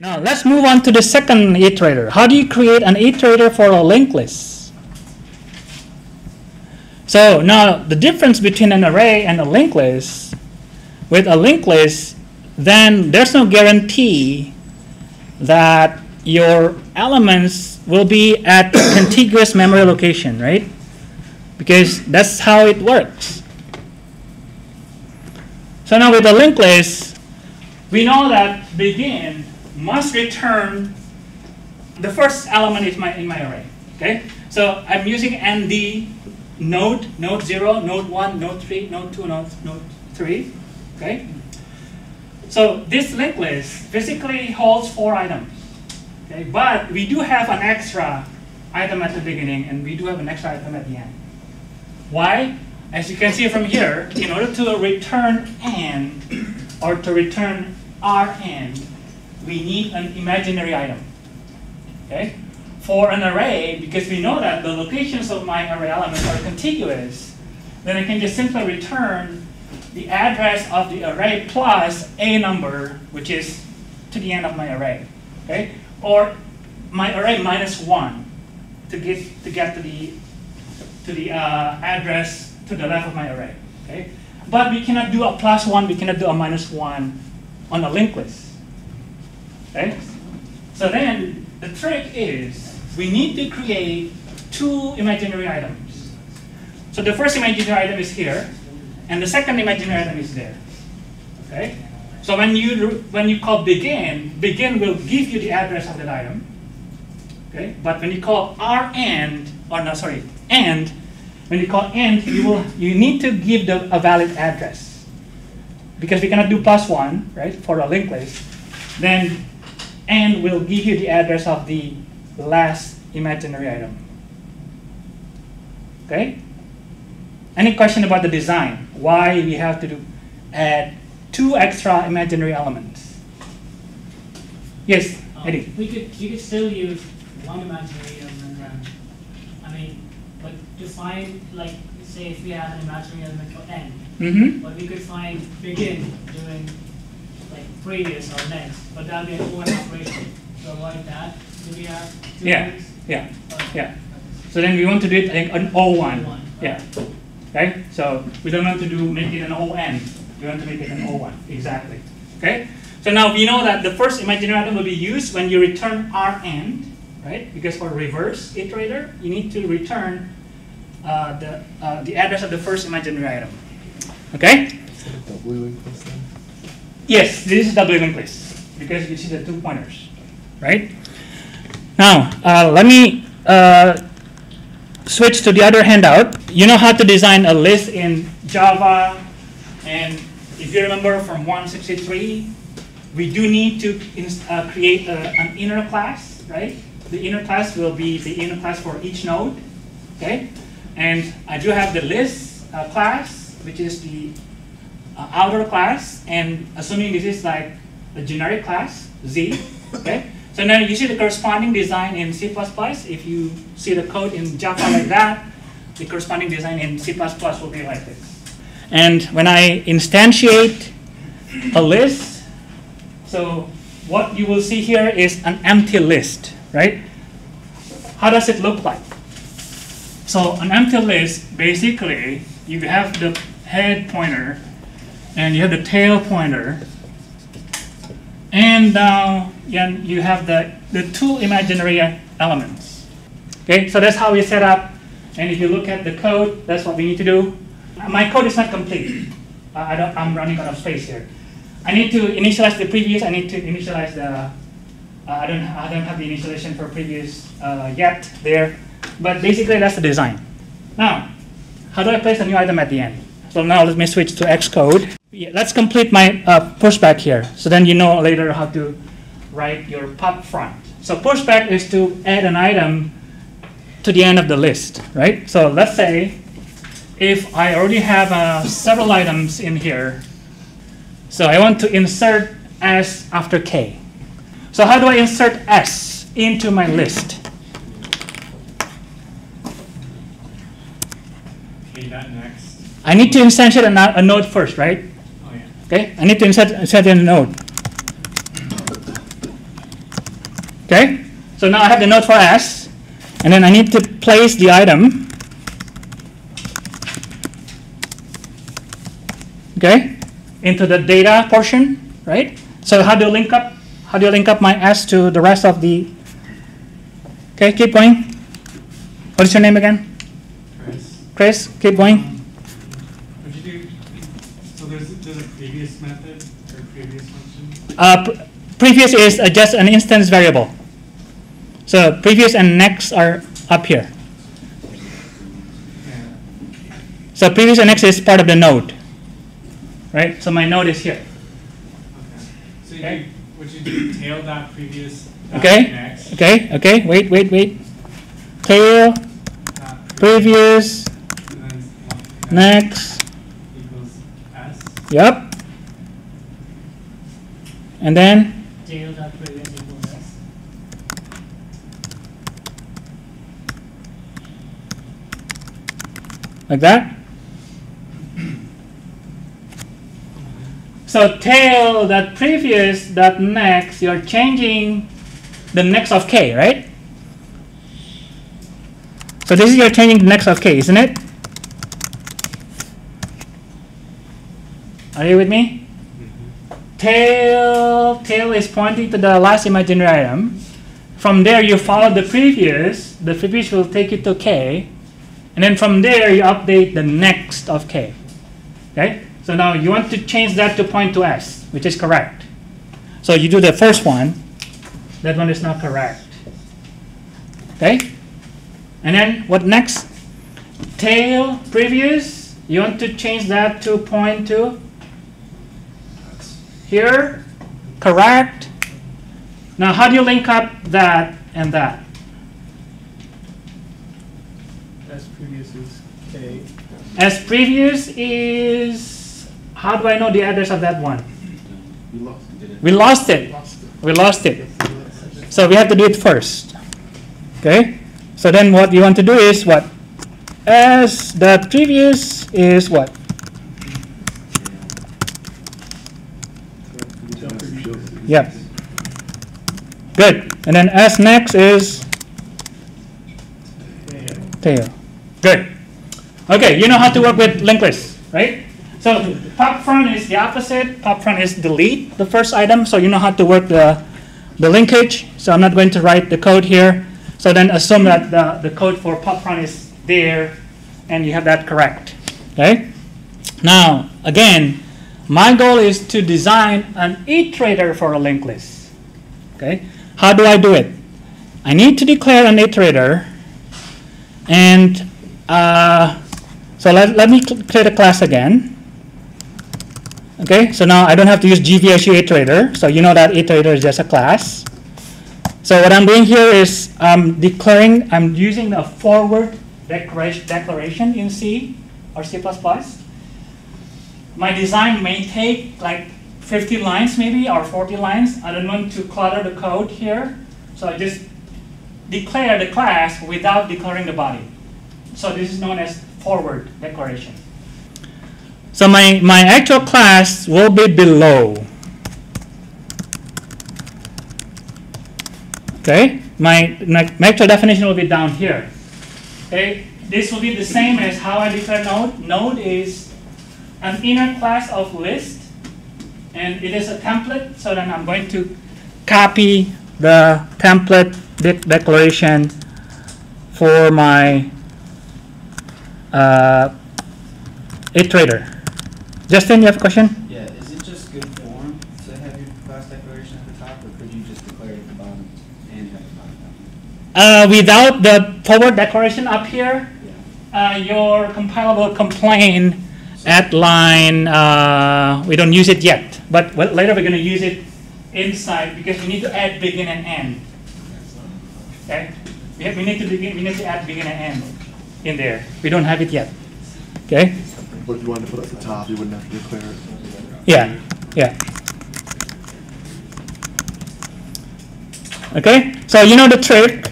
Now let's move on to the second iterator. How do you create an iterator for a linked list? So now the difference between an array and a linked list, with a linked list, then there's no guarantee that your elements will be at contiguous memory location, right? Because that's how it works. So now with a linked list, we know that begin must return the first element in my, in my array. Okay? So I'm using ND node, node 0, node 1, node 3, node 2, node, node 3. Okay? So this linked list physically holds four items. Okay? But we do have an extra item at the beginning and we do have an extra item at the end. Why? As you can see from here, in order to return n or to return rend, we need an imaginary item. Okay? For an array, because we know that the locations of my array elements are contiguous, then I can just simply return the address of the array plus a number, which is to the end of my array. Okay? Or my array minus one to get to get to the to the uh, address to the left of my array. Okay? But we cannot do a plus one, we cannot do a minus one on a linked list. Okay? So then the trick is we need to create two imaginary items. So the first imaginary item is here, and the second imaginary item is there. Okay? So when you when you call begin, begin will give you the address of that item. Okay? But when you call r and or no sorry and when you call and you will you need to give the a valid address because we cannot do plus one right for a linked list. Then and will give you the address of the last imaginary item. Okay? Any question about the design? Why we have to do, add two extra imaginary elements? Yes, Um, Eddie. We could, you could still use one imaginary element. I mean, but to find, like, say if we have an imaginary element for n, Mm-hmm. but we could find begin doing previous or next, but that'll be an OR operation. So avoid that. Do we have two Yeah, ways? yeah, Okay. yeah. So then we want to do it like an O1. One, Yeah. Okay? So we don't want to do make it an ON. We want to make it an O1. Exactly. Okay? So now we know that the first imaginary item will be used when you return rend, right? Because for reverse iterator, you need to return uh, the, uh, the address of the first imaginary item. Okay? Double linked list then? Yes, this is double linked list because you see the two pointers, right? Now, uh, let me uh, switch to the other handout. You know how to design a list in Java, and if you remember from 163, we do need to uh, create a, an inner class, right? The inner class will be the inner class for each node, okay? And I do have the list uh, class, which is the uh, outer class, and assuming this is like a generic class, Z, okay? So now you see the corresponding design in C++. If you see the code in Java like that, the corresponding design in C++ will be like this. And when I instantiate a list, so what you will see here is an empty list, right? How does it look like? So an empty list, basically, you have the head pointer, and you have the tail pointer, and now you have the, the two imaginary elements. Okay, so that's how we set up, and if you look at the code, that's what we need to do. My code is not complete. I don't, I'm running out of space here. I need to initialize the previous, I need to initialize the, uh, I don't, I don't have the initialization for previous uh, yet there, but basically that's the design. Now, how do I place a new item at the end? So now let me switch to Xcode. Yeah, let's complete my uh, pushback here. So then you know later how to write your pop front. So pushback is to add an item to the end of the list, right? So let's say if I already have uh, several items in here, so I want to insert S after K. So how do I insert S into my list? Okay, that next. I need to instantiate a, a node first, right? Oh, yeah. Okay, I need to insert, insert in a node. Okay, so now I have the node for S, and then I need to place the item. Okay, into the data portion, right? So how do you link up? How do you link up my S to the rest of the? Okay, keep going. What is your name again? Chris, Chris, keep going. would you do, so there's, there's a previous method or previous function? Uh, pr- previous is uh, just an instance variable. So previous and next are up here. Yeah. So previous and next is part of the node, right? So my node is here. Okay. So you Okay. do, would you do tail dot previous dot Okay. next? Okay. Okay. Wait. Wait. Wait. Tail previous And next. Equals S. Yep. And then like that. So tail that previous that next you're changing the next of k, right? So this is you're changing the next of k, isn't it? Are you with me? Tail tail is pointing to the last imaginary item. From there you follow the previous. The previous will take you to k, and then from there you update the next of k. Okay? So now you want to change that to point to s, which is correct. So you do the first one. That one is not correct. Okay? And then what next? Tail previous. You want to change that to point to here. Correct. Now how do you link up that and that? As previous is K. As previous is, how do I know the address of that one? We lost it. We lost it. We lost it. So we have to do it first. Okay? So then what you want to do is what? As the previous is what? Yep. Good. And then S next is tail. Good. Okay, you know how to work with linked lists, right? So pop front is the opposite. Pop front is delete the first item, so you know how to work the, the linkage. So I'm not going to write the code here. So then assume that the, the code for pop front is there, and you have that correct. Okay? Now, again, my goal is to design an iterator for a linked list. Okay? How do I do it? I need to declare an iterator, and uh, so let, let me create a class again. Okay, so now I don't have to use GVSU iterator, so you know that iterator is just a class. So what I'm doing here is I'm declaring, I'm using a forward declaration, declaration in C or C++. My design may take like 50 lines maybe or 40 lines. I don't want to clutter the code here, so I just declare the class without declaring the body. So this is known as forward declaration. So my, my actual class will be below. Okay, my, my, actual definition will be down here. Okay, this will be the same as how I declare node. Node is an inner class of list, and it is a template. So then I'm going to copy the template de- declaration for my uh, iterator. Justin, you have a question? Yeah, is it just good form to have your class declaration at the top, or could you just declare it at the bottom and have the bottom? Uh, without the forward declaration up here, Yeah. uh, your compiler will complain at line, uh, we don't use it yet, but well, later we're going to use it inside because we need to add begin and end. Okay? We, have, we need to begin, we need to add begin and end in there. We don't have it yet. Okay? But if you wanted to put it at the top, you wouldn't have to declare it. Yeah, yeah. Okay, so you know the trick.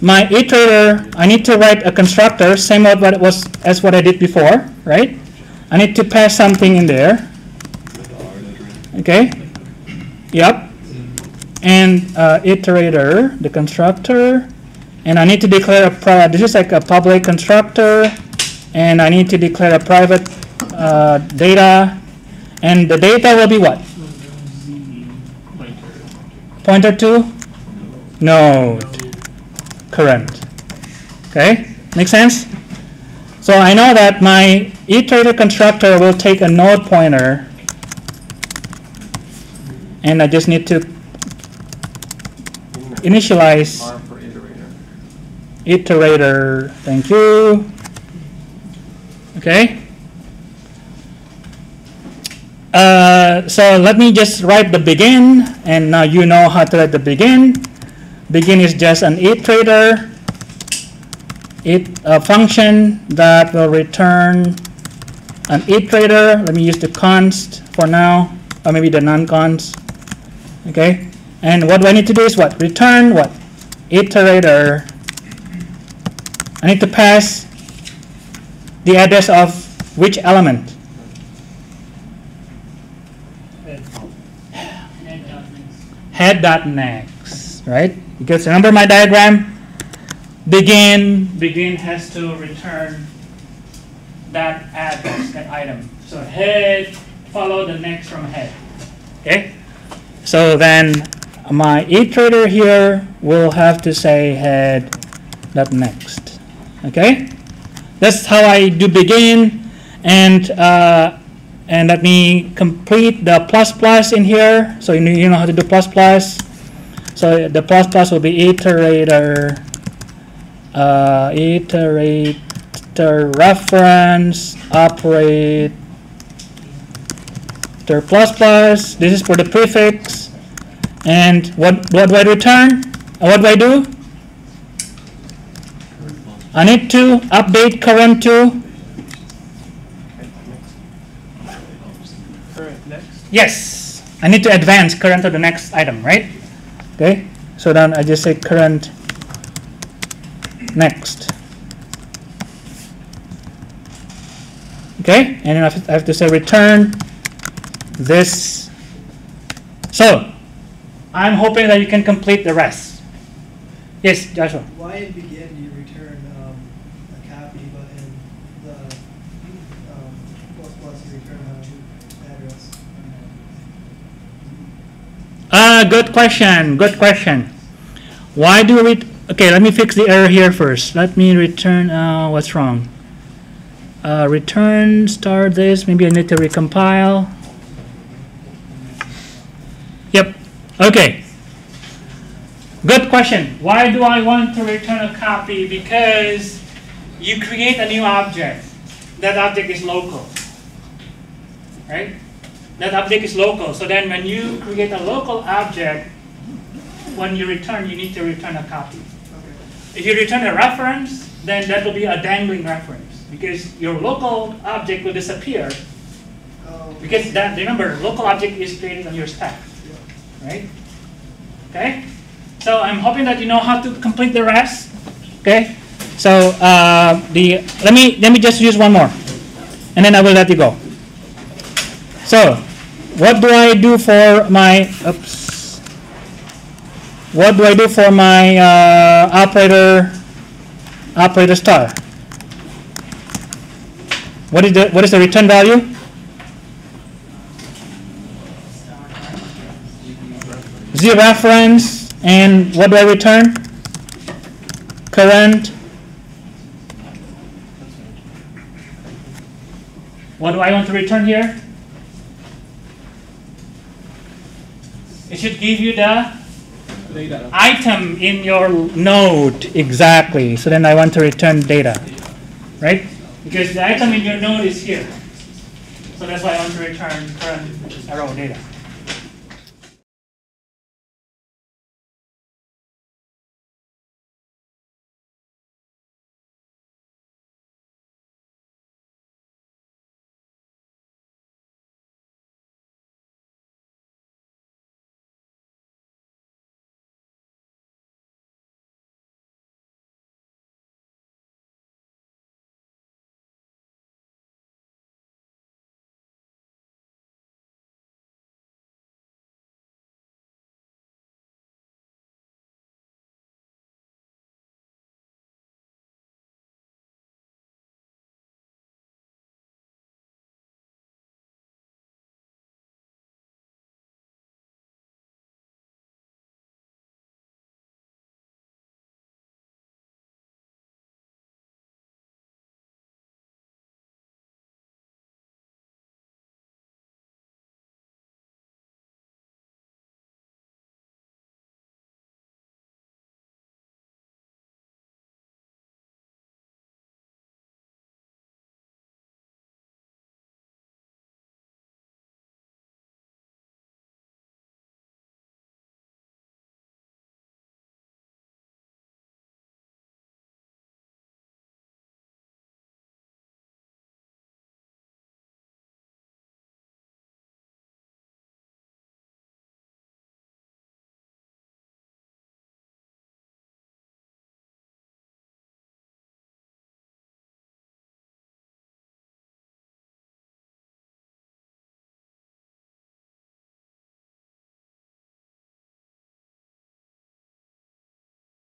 My iterator, I need to write a constructor, same as what it was as what I did before, right? I need to pass something in there. Okay. Yep. and uh, iterator, the constructor, and I need to declare a pri- this is like a public constructor, and I need to declare a private uh, data, and the data will be what? Pointer. Pointer to node, current. Okay, make sense? So I know that my iterator constructor will take a node pointer, and I just need to initialize iterator. Thank you. Okay. Uh, so let me just write the begin, and now you know how to write the begin. Begin is just an iterator, it a function that will return an iterator. Let me use the const for now, or maybe the non-const. Okay, and what do I need to do is what? Return what? Iterator. I need to pass the address of which element? head.next, right? Because remember my diagram? Begin, begin has to return that address, that item. So head, follow the next from head. Okay? So then my iterator here will have to say head.next. Okay? That's how I do begin and uh, and let me complete the plus plus in here. So you you know how to do plus plus. So the plus plus will be iterator, uh, iterator reference operator plus plus. This is for the prefix. And what what do I return? Uh, What do I do? I need to update current to Yes, I need to advance current to the next item, right? Okay, so then I just say current next. Okay, and then I have to- to say return this. So, I'm hoping that you can complete the rest. Yes, Joshua. Why in begin do you return um, a copy, but in the um, plus plus you return a address? Ah, good question. Good question. Why do we? Okay, let me fix the error here first. Let me return. Uh, what's wrong? Uh, return star this. Maybe I need to recompile. Yep. Okay. Good question. Why do I want to return a copy? Because you create a new object. That object is local. Right? That object is local. So then when you create a local object, when you return, you need to return a copy. If you return a reference, then that will be a dangling reference because your local object will disappear Um, because that, remember, local object is created on your stack, right? Okay? So I'm hoping that you know how to complete the rest. Okay? So uh, the let me let me just use one more, and then I will let you go. So, what do I do for my oops? What do I do for my uh, operator operator star? What is the what is the return value? Z reference and what do I return? Current. What do I want to return here? It should give you the Data. item in your node exactly. So then I want to return data, right? Because the item in your node is here. So that's why I want to return current arrow data.